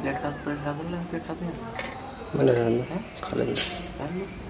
Plate का plate खा दो प्लेट खा दो? मैंने खा लेंगे।